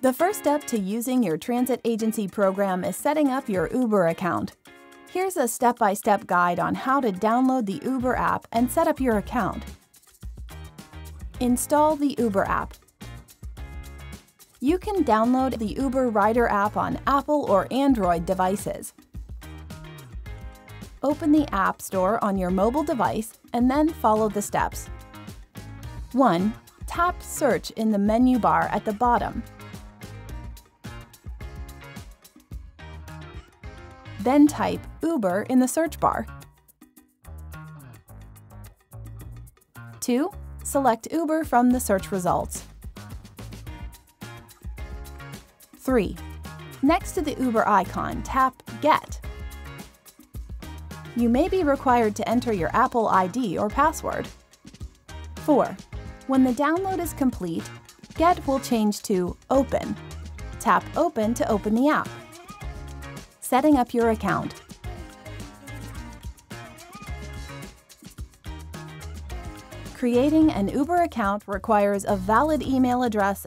The first step to using your transit agency program is setting up your Uber account. Here's a step-by-step -step guide on how to download the Uber app and set up your account. Install the Uber app. You can download the Uber Rider app on Apple or Android devices. Open the App Store on your mobile device and then follow the steps. 1. Tap Search in the menu bar at the bottom. Then type Uber in the search bar. 2. Select Uber from the search results. 3. Next to the Uber icon, tap Get. You may be required to enter your Apple ID or password. 4. When the download is complete, Get will change to Open. Tap Open to open the app setting up your account. Creating an Uber account requires a valid email address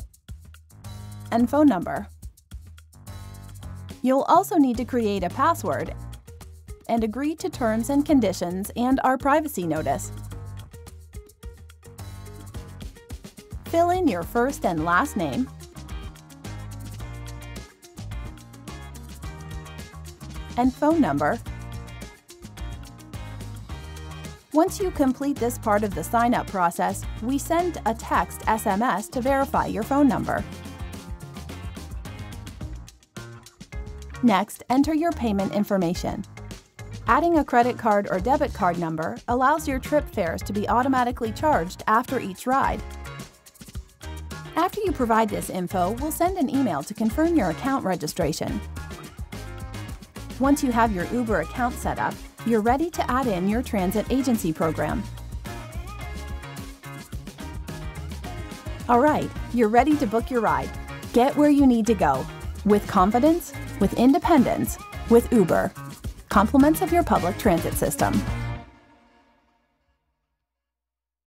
and phone number. You'll also need to create a password and agree to terms and conditions and our privacy notice. Fill in your first and last name, and phone number. Once you complete this part of the sign-up process, we send a text SMS to verify your phone number. Next, enter your payment information. Adding a credit card or debit card number allows your trip fares to be automatically charged after each ride. After you provide this info, we'll send an email to confirm your account registration. Once you have your Uber account set up, you're ready to add in your transit agency program. All right, you're ready to book your ride. Get where you need to go. With confidence, with independence, with Uber. Compliments of your public transit system.